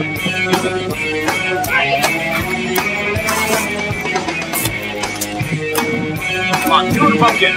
Come on, do the pumpkin.